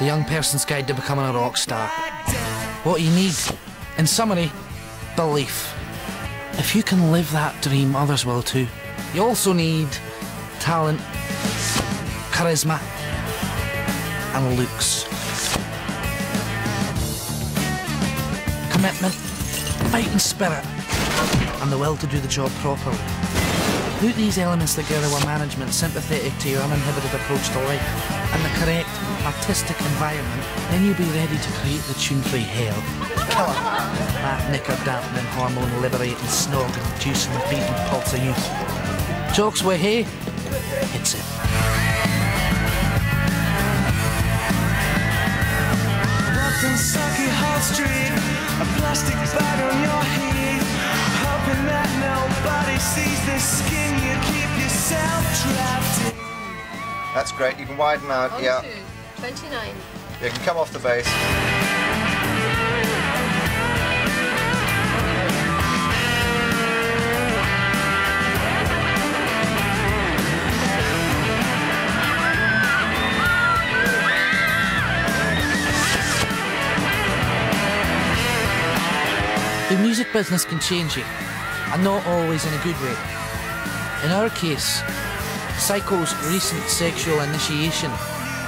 The Young Person's Guide to Becoming a Rock Star. What you need, in summary, belief. If you can live that dream, others will too. You also need talent, charisma, and looks. Commitment, fighting spirit, and the will to do the job properly. Put these elements together with management sympathetic to your uninhibited approach to life and the correct artistic environment, then you'll be ready to create the tune-free hell. Killer. That knicker-dampening, hormone-liberating, snog inducing the beating pulse of youth. Jokes were hey, it's it. Wrapped in sucky heartstring, a plastic bag on your head. Hoping that nobody sees the skin you keep yourself trapped in. That's great. You can widen out. On yeah. To 29. You can come off the base. The music business can change you, and not always in a good way. In our case, Psycho's recent sexual initiation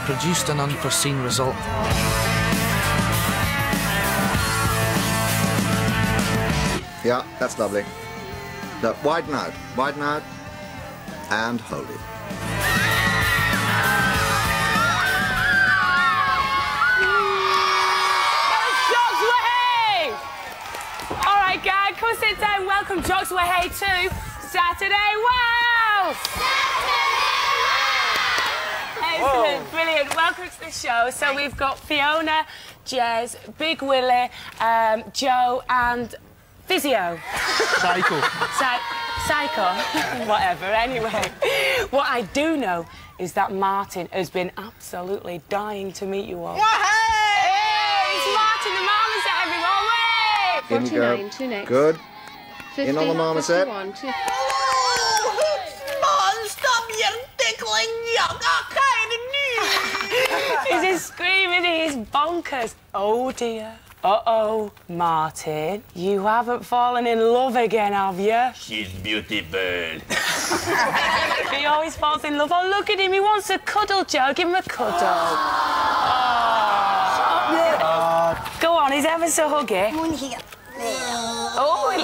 produced an unforeseen result. Yeah, that's lovely. No, widen out. Widen out. And hold it. Jocks Way! All right, guys, come sit down. Welcome, Jocks Way to Saturday Wow! Excellent, brilliant. Welcome to the show. So we've got Fiona, Jez, Big Willie, um, Joe, and Physio. Psycho. Psy- psycho, whatever. Anyway, what I do know is that Martin has been absolutely dying to meet you all. Hey, it's Martin the Marmoset, everyone. Way! In 49, two next. Good. 50, In on the marmoset. 51, two- He's screaming, he's bonkers. Oh dear. Uh-oh, Martin, you haven't fallen in love again, have you? She's beautiful. He always falls in love. Oh, look at him, he wants a cuddle, Joe. Give him a cuddle. Oh. Go on, he's ever so huggy. Oh, he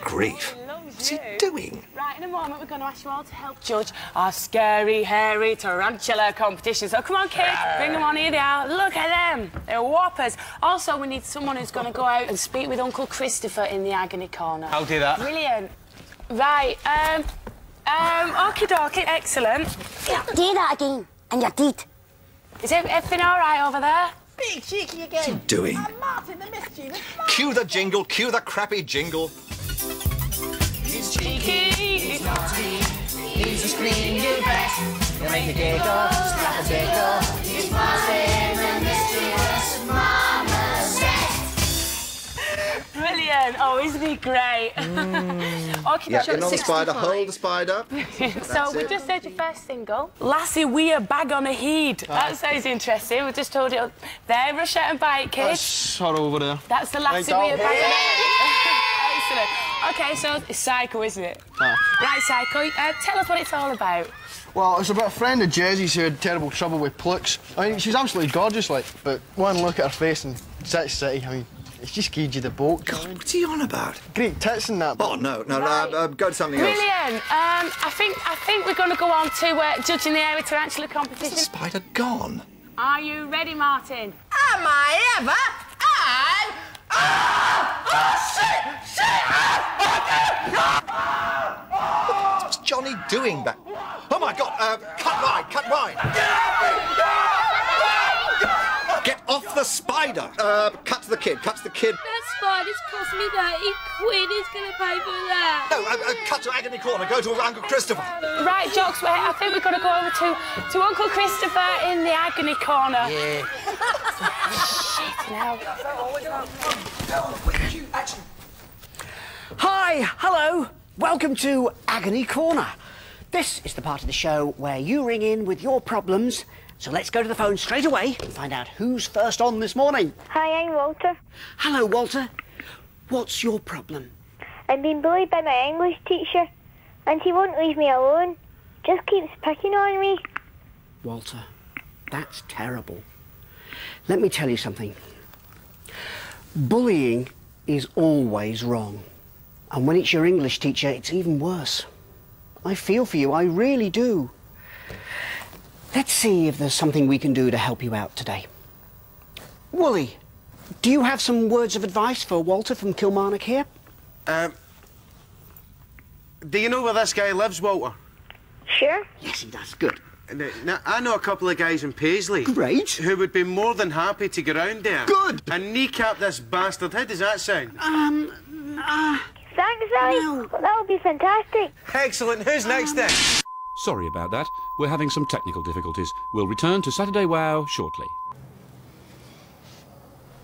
Grief. What's he you. doing? Right, in a moment, we're going to ask you all to help judge our scary, hairy tarantula competition. So come on, kids, bring them on here. They are. Look at them. They're whoppers. Also, we need someone who's going to go out and speak with Uncle Christopher in the agony corner. I'll do that. Brilliant. Right, um, um, okie dokie, excellent. Do that again, and your teeth. Is ev- everything all right over there? Big cheeky again. What are you Doing. And Martin the mischievous. Cue the jingle. Cue the crappy jingle. Cheeky. He's naughty. He's a scream you back. He'll make you giggle, slap a giggle. He's Martin the mischievous marmoset. Brilliant. Oh, isn't he great? Mm. okie Yeah, dokie. in on the spider. 65. Hold the spider. So we it. just heard your first single. Lassie we are Bag on a Heed. That sounds interesting. We just told you there, Russia and Bike Kids. That's her over there. That's the Lassie Weir doll. Bag on a Heed. Excellent. Okay, so it's Psycho, isn't it? Right, Psycho. Uh, tell us what it's all about. Well, it's about a friend of Jezzy's who had terrible trouble with plucks. I mean, she's absolutely gorgeous, like, but one look at her face and City City, I mean, it's just gives you the boat. God, what's he on about? Great tits and that. Oh no, no, Right. no. Uh, go to something else. Brilliant. Um, I think I think we're going to go on to uh, judging the area tarantula The competition. spider gone. Are you ready, Martin? Am I ever? I'm. What's Johnny doing back? Oh my God! Uh, cut wide, cut wide. Get off the spider. Uh, cut to the kid. Cut to the kid. That spider's cost me 30 quid. Who's gonna pay for that? No, uh, uh, cut to agony corner. Go to Uncle Christopher. Right, Jocks, wait, I think we're going to go over to, to Uncle Christopher in the agony corner. Yeah. Shit, now. Hi, hello, welcome to Agony Corner. This is the part of the show where you ring in with your problems. So let's go to the phone straight away and find out who's first on this morning. Hi, I'm Walter. Hello, Walter. What's your problem? I'm being bullied by my English teacher, and he won't leave me alone. Just keeps picking on me. Walter, that's terrible. Let me tell you something. Bullying is always wrong. And when it's your English teacher, it's even worse. I feel for you, I really do. Let's see if there's something we can do to help you out today. Wooly, do you have some words of advice for Walter from Kilmarnock here? Um, do you know where this guy lives, Walter? Sure. Yes, he does. Good. Now, now, I know a couple of guys in Paisley. Great. Who would be more than happy to go round there. Good. And kneecap this bastard. How does that sound? Um, uh... Thanks, Sally. No. That would be fantastic. Excellent. Who's next then? Sorry about that. We're having some technical difficulties. We'll return to Saturday Wow shortly.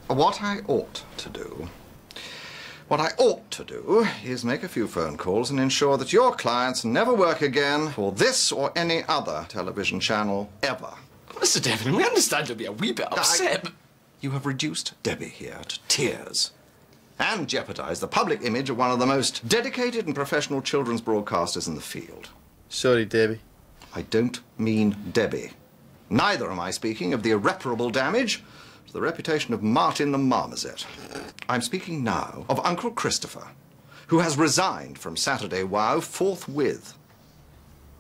What I ought to do. What I ought to do is make a few phone calls and ensure that your clients never work again for this or any other television channel ever. Mr. Devon, we understand you'll be a wee bit upset, I... You have reduced Debbie here to tears and jeopardize the public image of one of the most dedicated and professional children's broadcasters in the field. Sorry, Debbie. I don't mean Debbie. Neither am I speaking of the irreparable damage to the reputation of Martin the Marmoset. I'm speaking now of Uncle Christopher, who has resigned from Saturday Wow forthwith.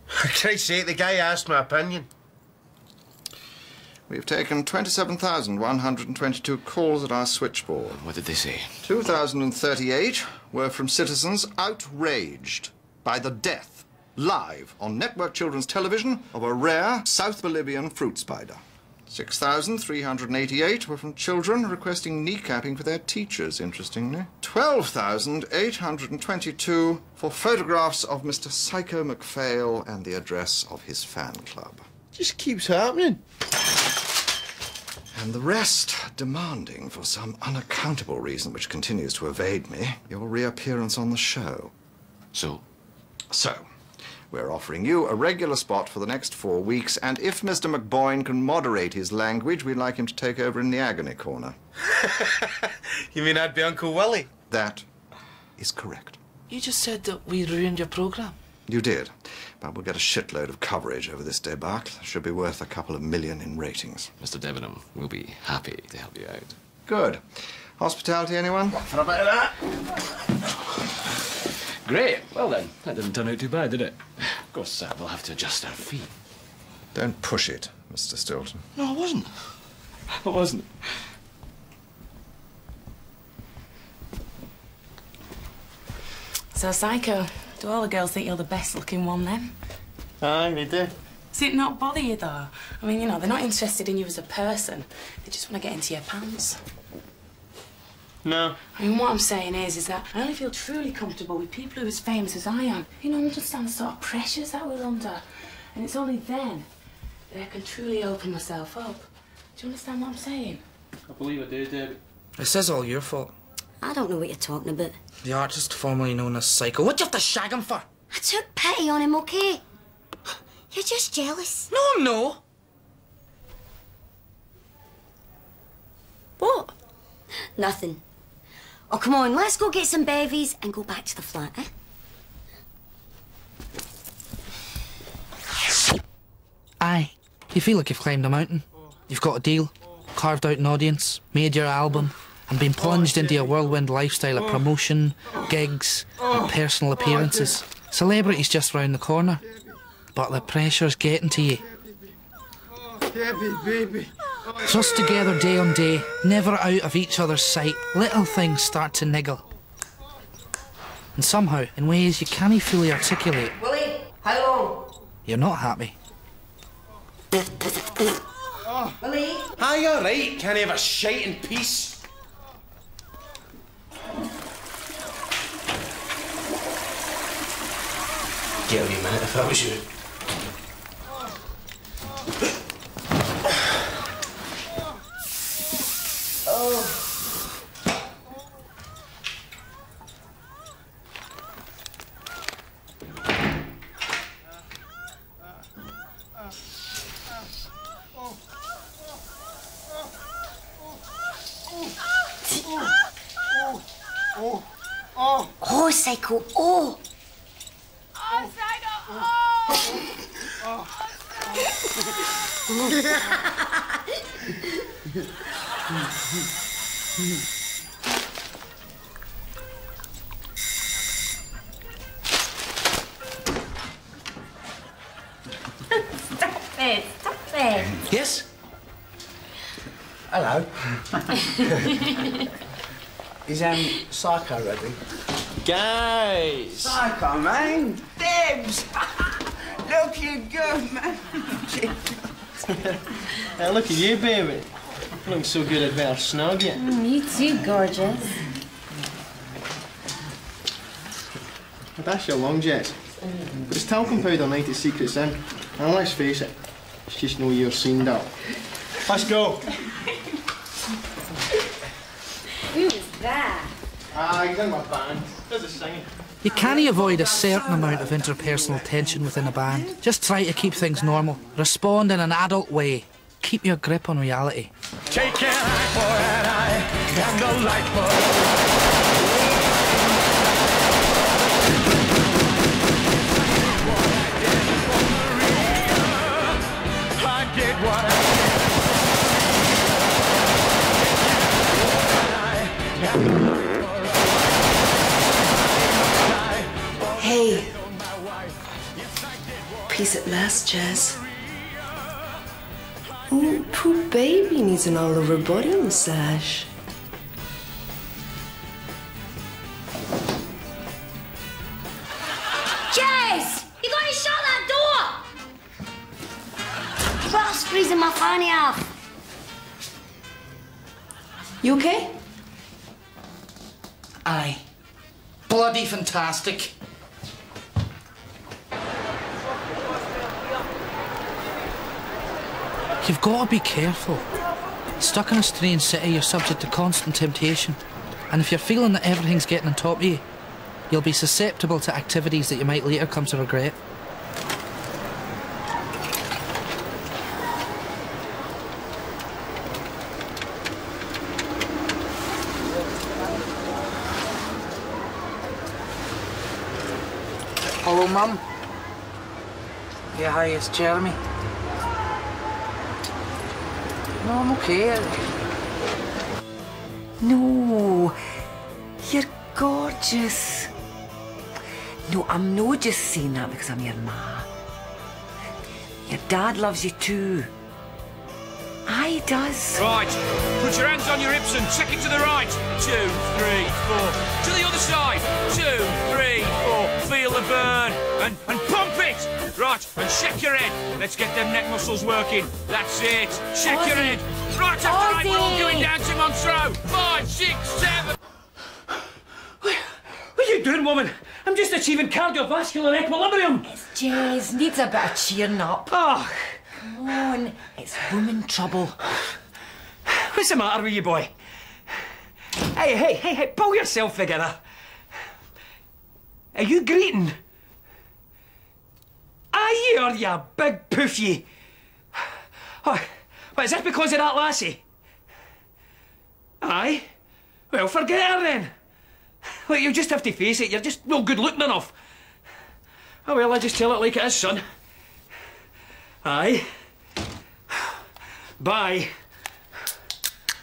For Christ's sake, the guy asked my opinion. We've taken 27,122 calls at our switchboard. What did they say? 2,038 were from citizens outraged by the death, live on network children's television, of a rare South Bolivian fruit spider. 6,388 were from children requesting kneecapping for their teachers, interestingly. 12,822 for photographs of Mr. Psycho MacPhail and the address of his fan club. Just keeps happening. And the rest demanding, for some unaccountable reason which continues to evade me, your reappearance on the show. So? So, we're offering you a regular spot for the next four weeks, and if Mr. McBoyne can moderate his language, we'd like him to take over in the agony corner. you mean I'd be Uncle Willie? That is correct. You just said that we ruined your programme. You did, but we'll get a shitload of coverage over this debacle. Should be worth a couple of million in ratings. Mr. Debenham, we'll be happy to help you out. Good. Hospitality, anyone? For a bit of that? Great. Well then, that didn't turn out too bad, did it? Of course, uh, we'll have to adjust our fee. Don't push it, Mr. Stilton. No, I wasn't. I wasn't. So, Psycho, do all the girls think you're the best looking one then? Aye, they do. Does it not bother you though? I mean, you know, they're not interested in you as a person. They just want to get into your pants. No. I mean, what I'm saying is, is that I only feel truly comfortable with people who are as famous as I am. You know, understand the sort of pressures that we're under. And it's only then that I can truly open myself up. Do you understand what I'm saying? I believe I do, Debbie. This is all your fault. I don't know what you're talking about. The artist formerly known as Psycho. What'd you have to shag him for? I took pity on him, okay? You're just jealous. No, I'm no. What? Nothing. Oh, come on, let's go get some bevies and go back to the flat, eh? Aye. You feel like you've climbed a mountain. You've got a deal, carved out an audience, made your album, and been plunged into a whirlwind lifestyle of promotion, gigs, and personal appearances. Celebrity's just round the corner. But the pressure's getting to you. Debbie, baby. Thrust together day on day, never out of each other's sight, little things start to niggle. And somehow, in ways you can't fully articulate, Willie, how long? you're not happy. Willie? Hi, you alright? Can't you have a shite in peace? Get wee minute if I was you. Oh, Psycho, Hello. Is um Psycho ready? Guys! Psycho, man. Debs! Looking good, man. Hey, look at you, baby. Looking so good I'd better snug you. Mm, you too, gorgeous. That's your lung jets. But it's talcum powder night at Secret in. And let's face it, it's just no year seen that. Let's go. Who was that? Ah, he's in my band. There's a singing. You can't avoid a certain amount of interpersonal tension within a band. Just try to keep things normal. Respond in an adult way. Keep your grip on reality. Take an eye for an eye and a light for I did what I Hey. Peace at last, Jazz. Oh, poor baby needs an all-over body massage. Jess! You gotta shut that door! Ross freezing my fanny off. You okay? Aye. Bloody fantastic. You've got to be careful. Stuck in a strange city, you're subject to constant temptation. And if you're feeling that everything's getting on top of you, you'll be susceptible to activities that you might later come to regret. Hello, Mum. Yeah, hi, it's Jeremy. No, I'm okay. No, you're gorgeous. No, I'm not just saying that because I'm your ma. Your dad loves you too. I does. Right, put your hands on your hips and check it to the right. Two, three, four. To the other side. Two, three, four. Feel the burn and, and pump. Right, and shake your head. Let's get them neck muscles working. That's it. Shake your head. Right after right, we're all going down to Montreux. Five, six, seven. What are you doing, woman? I'm just achieving cardiovascular equilibrium. Jez needs a bit of cheering up. Oh. Come on, it's woman trouble. What's the matter with you, boy? Hey, hey, hey, hey, pull yourself together. Are you greeting? Aye, you big poof, ye. Oh, what, is this because of that lassie? Aye? Well, forget her then. Look, you just have to face it, you're just no good looking enough. Oh well, I just tell it like it is, son. Aye. Bye.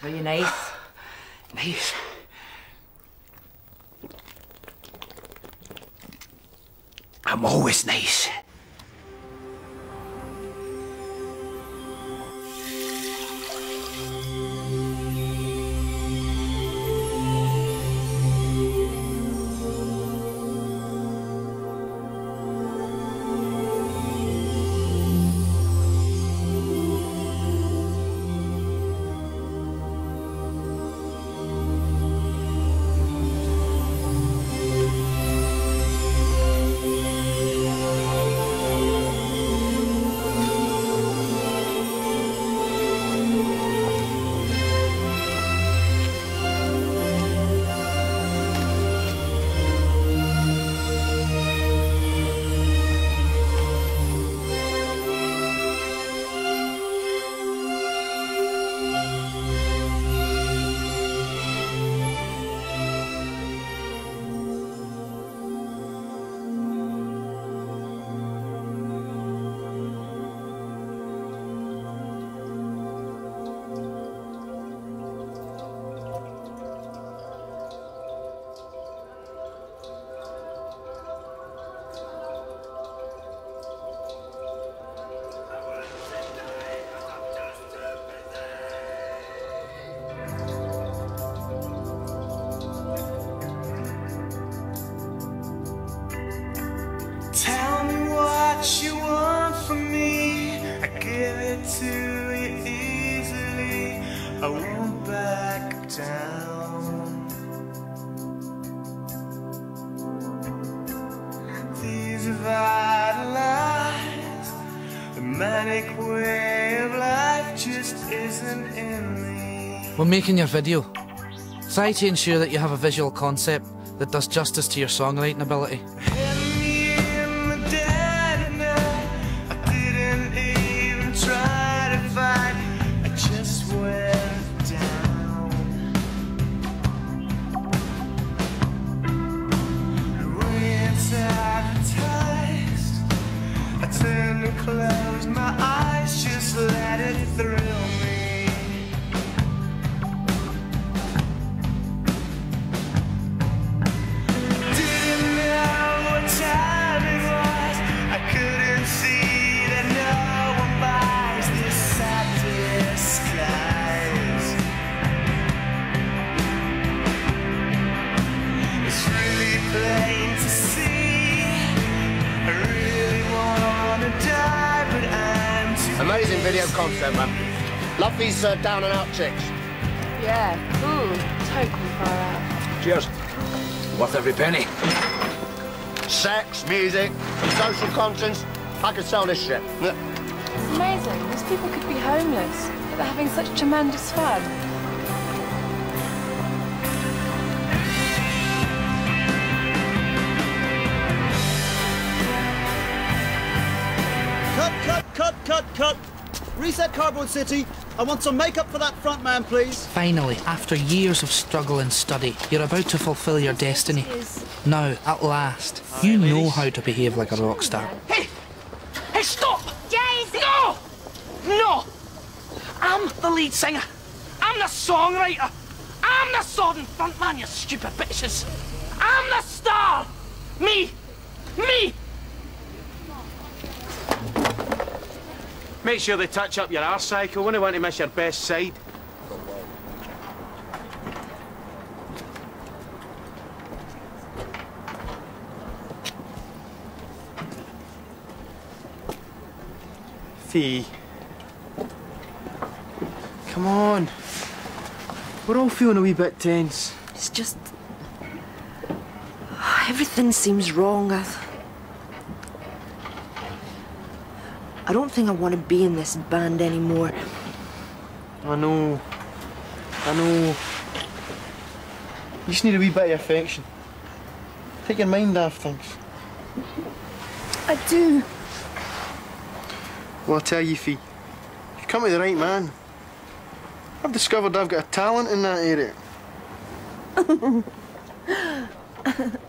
Were you nice? Nice. I'm always nice. When making your video, try to ensure that you have a visual concept that does justice to your songwriting ability. Amazing video concept, man. Love these uh, down and out chicks. Yeah, cool. Totally far out. Cheers. Worth every penny. Sex, music, social conscience. I could sell this shit. It's amazing. These people could be homeless, but they're having such tremendous fun. Reset Cardboard City. I want some makeup for that front man, please. Finally, after years of struggle and study, you're about to fulfill your destiny. Now, at last, you know how to behave like a rock star. Hey! Hey, stop! Jason! No! No! I'm the lead singer. I'm the songwriter. I'm the sodden frontman, you stupid bitches. I'm the star! Me! Me! Make sure they touch up your arse cycle. Wouldn't want to miss your best side. Fee. Come on. We're all feeling a wee bit tense. It's just. Ah, everything seems wrong. I, I don't think I want to be in this band anymore. I know. I know. You just need a wee bit of affection. Take your mind off things. I do. Well, I tell you, Fee, you've come to the right man. I've discovered I've got a talent in that area.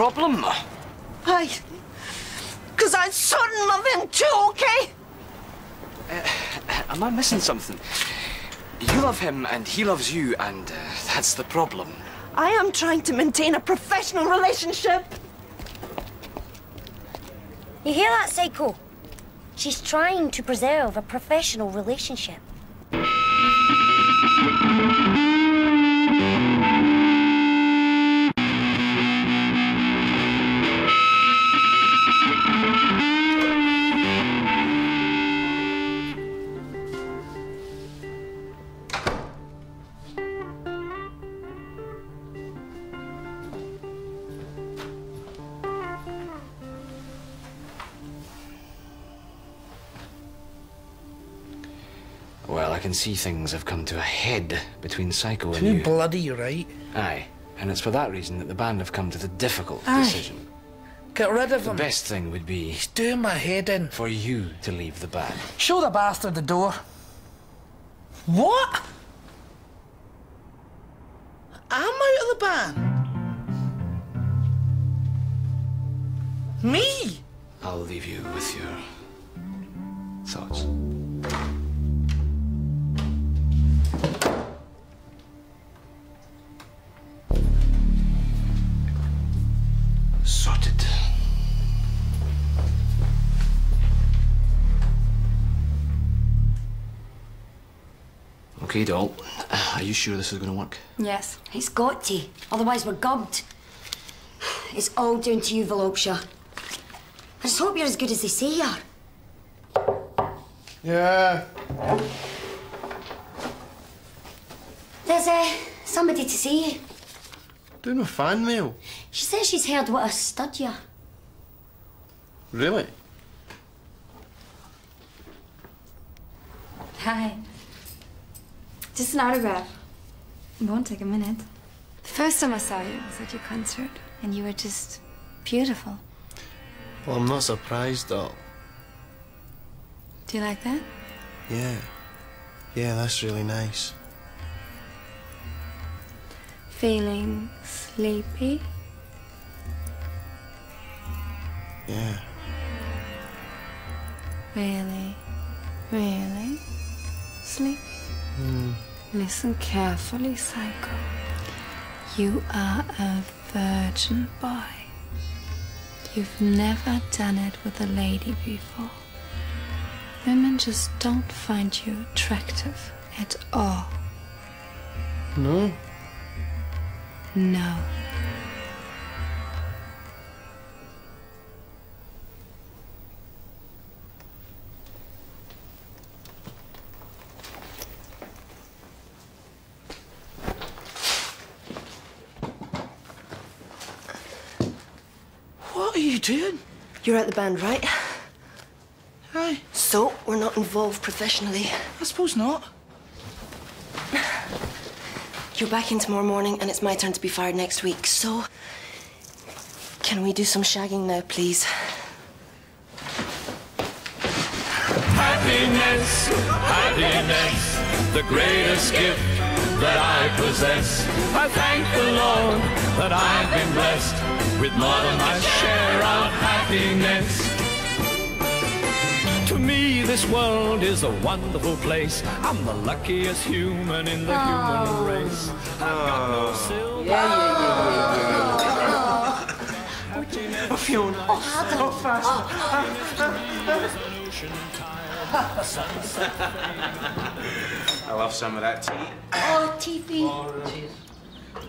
problem? I. Because I certain love him too, okay? Am I missing something? You love him and he loves you, and uh, that's the problem. I am trying to maintain a professional relationship. You hear that, Psycho? She's trying to preserve a professional relationship. Can see things have come to a head between Psycho and Too you. bloody right. Aye, and it's for that reason that the band have come to the difficult Aye. decision. Get rid of them. The him. best thing would be He's doing my head in. for you to leave the band. Show the bastard the door. What? I'm out of the band. Me? I'll leave you with your Okay, doll. Uh, Are you sure this is going to work? Yes. It's got to. Otherwise, we're gubbed. It's all down to you, Volopsha. I just hope you're as good as they say you are. Yeah. There's uh, somebody to see you. Doing my fan mail. She says she's heard what a stud you are. Really? Hi. Just an autograph. It won't take a minute. The first time I saw you was at your concert, and you were just beautiful. Well, I'm not surprised, though. Do you like that? Yeah. Yeah, that's really nice. Feeling sleepy? Yeah. Really? Really? sleepy? Hmm. Listen carefully, Psycho. You are a virgin boy. You've never done it with a lady before. Women just don't find you attractive at all. No? No. Doing? You're at the band, right? Aye. So, we're not involved professionally. I suppose not. You're back in tomorrow morning, and it's my turn to be fired next week, so. Can we do some shagging now, please? Happiness, happiness, the greatest gift that I possess. I thank the Lord that I've been blessed with more than my share of happiness. To me, this world is a wonderful place. I'm the luckiest human in the human race. I've got no oh. silver. Oh, Fiona. Oh, I love some of that tea. Oh, Tiffy. Oh,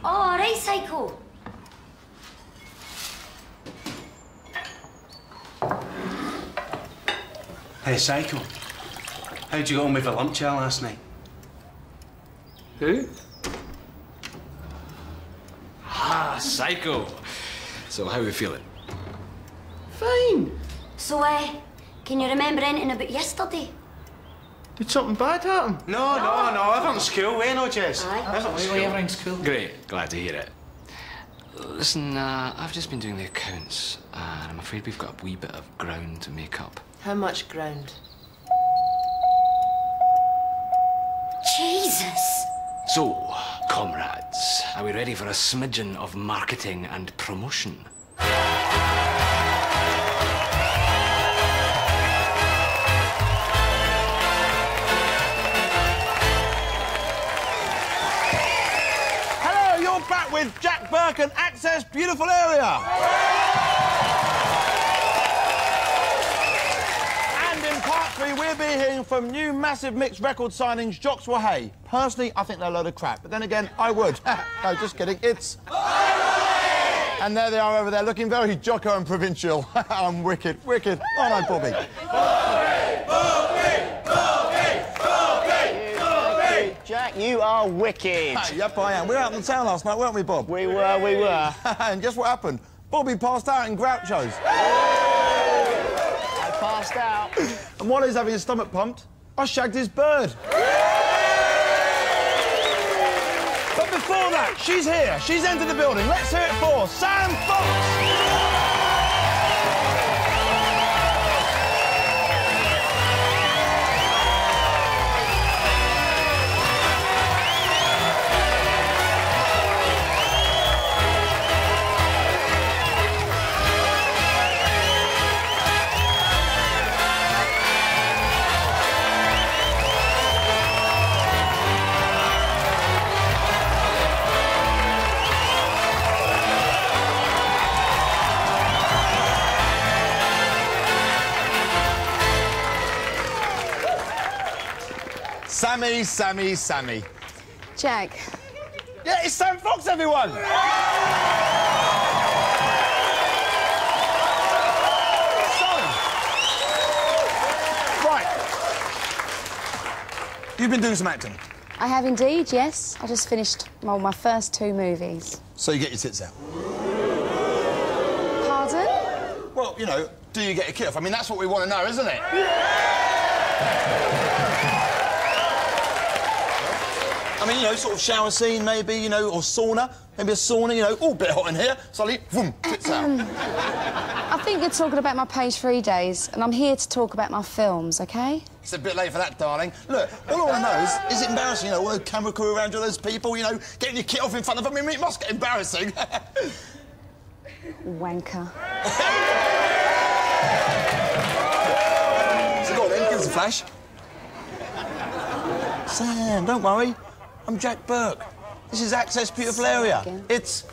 all right, Psycho. Hey, Psycho. How'd you get on with the lump chair last night? Who? Ah, Psycho. So, how are we feeling? Fine. So, uh, can you remember anything about yesterday? Did something bad happen? No, no, no. Everything's cool, we know, Jess. Aye. Everything's cool. Great, glad to hear it. Listen, uh, I've just been doing the accounts, and I'm afraid we've got a wee bit of ground to make up. How much ground? Jesus. So, comrades, are we ready for a smidgen of marketing and promotion? Hello, you're back with Jack Burke and Access Beautiful Area. In three, we'll be hearing from new massive mixed record signings, Jocks Wahey. Personally, I think they're a load of crap, but then again, I would. no, just kidding. It's. And there they are over there, looking very jocko and provincial. I'm wicked, wicked. Oh no, Bobby. Bobby! Bobby. Bobby! Bobby! Bobby! Jack, you are wicked. yep, I am. We were out in the town last night, weren't we, Bob? We were, we were. and guess what happened? Bobby passed out in Groucho's. I passed out. And while he's having his stomach pumped, I shagged his bird. But before that, she's here. She's entered the building. Let's hear it for Sam Fox. Sammy, Sammy, Sammy. Jack. Yeah, it's Sam Fox, everyone! Right. You've been doing some acting, I have indeed, yes. I just finished well, my first two movies. so you get your tits out. Pardon? Well, you know, do you get a kit off? I mean, that's what we want to know, isn't it? I mean, you know, sort of shower scene, maybe, you know, or sauna. Maybe a sauna, you know, oh, bit hot in here. Suddenly, boom, tits out. I think you're talking about my page three days, and I'm here to talk about my films, OK? It's a bit late for that, darling. Look, all I want to know is, is it embarrassing, you know, all those camera crew around you, all those people, you know, getting your kit off in front of them? I mean, it must get embarrassing. Wanker. so go on then, give us a flash. Sam, don't worry. I'm Jack Burke. This is Access Beautiful Area. It's...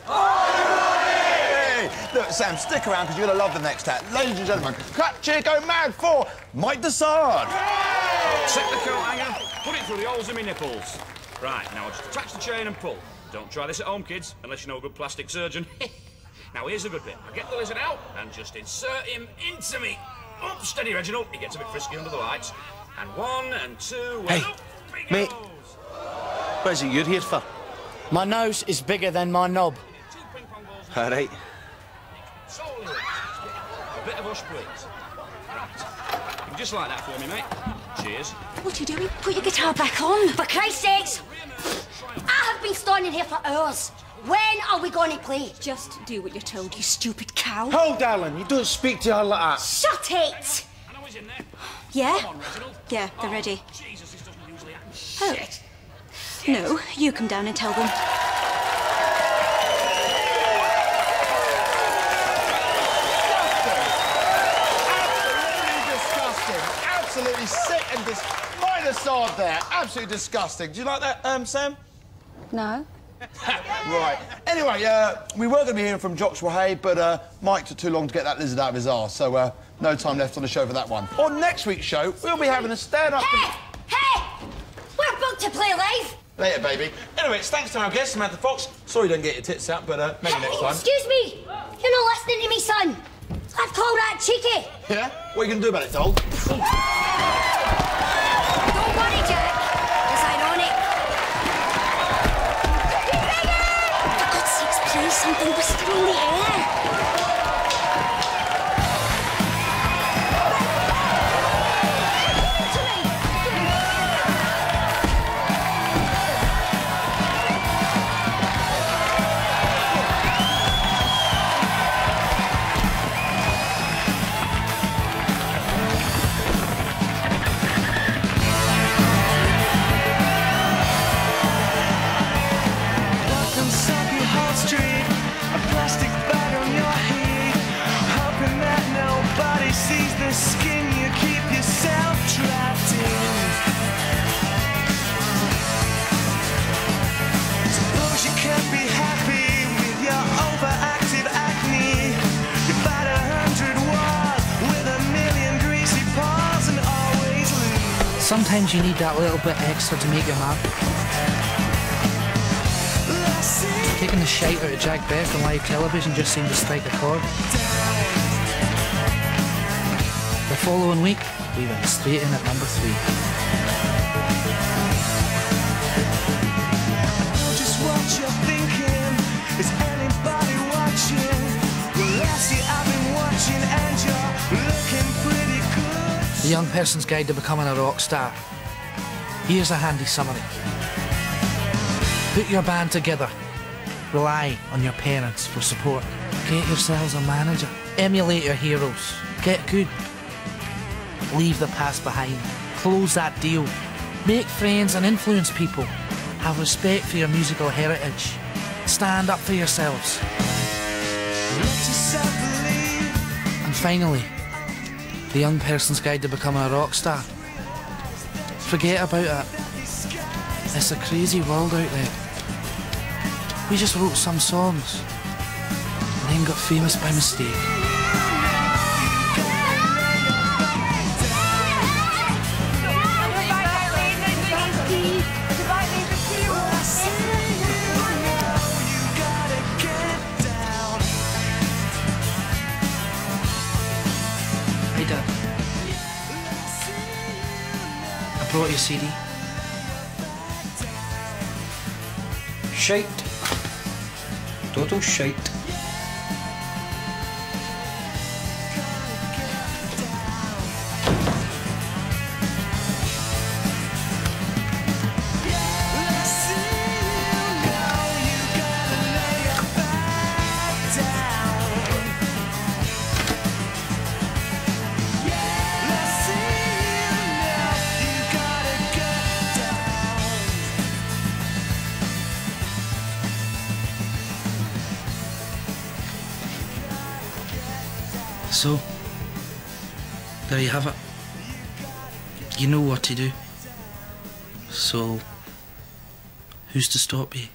Look, Sam, stick around because you're going to love the next act. Ladies and gentlemen, clap, cheer, go mad for Mike Desard. Take the coat hanger, put it through the holes in my nipples. Right, now I'll just attach the chain and pull. Don't try this at home, kids, unless you know a good plastic surgeon. now, here's a good bit. I get the lizard out and just insert him into me. Up, steady, Reginald. He gets a bit frisky under the lights. And one and two. Hey, and up he mate. Goes. Where's it you're here for? My nose is bigger than my knob. All right. Solely. A bit of hush, please. You just like that for me, mate. Cheers. What are you doing? Put your guitar back on. For Christ's sakes! I have been standing here for hours. When are we going to play? Just do what you're told, you stupid cow. Hold, Alan. You don't speak to her like that. Shut it! Yeah? Yeah, they're ready. Oh. No, you come down and tell them. Absolutely disgusting. Absolutely sick and dis... Mike Desard there. Absolutely disgusting. Do you like that, um, Sam? No. Right. Anyway, uh, we were going to be hearing from Jock Hay, but uh, Mike took too long to get that lizard out of his arse, so uh, no time left on the show for that one. On next week's show, we'll be having a stand-up... Hey! Hey! We're booked to play live! Later, baby. Anyway, it's thanks to our guest, Samantha Fox. Sorry you don't get your tits out, but uh, maybe next time. Excuse me! You're not listening to me, son! I've called that cheeky! Yeah? What are you going to do about it, doll? Don't worry, Jack. Because I'm on it. For God's sakes, play something whisper in the air. Sometimes you need that little bit extra to make your mark. Taking the shite out of Jack Beck on live television just seemed to strike a chord. The following week, we went straight in at number three. The Young Person's Guide to Becoming a Rock Star. Here's a handy summary. Put your band together. Rely on your parents for support. Get yourselves a manager. Emulate your heroes. Get good. Leave the past behind. Close that deal. Make friends and influence people. Have respect for your musical heritage. Stand up for yourselves. Let yourself believe. And finally, the young person's guide to becoming a rock star. Forget about it. It's a crazy world out there. We just wrote some songs and then got famous by mistake. audio CD. Shite. Total shite. So, there you have it. You know what to do. So, who's to stop you?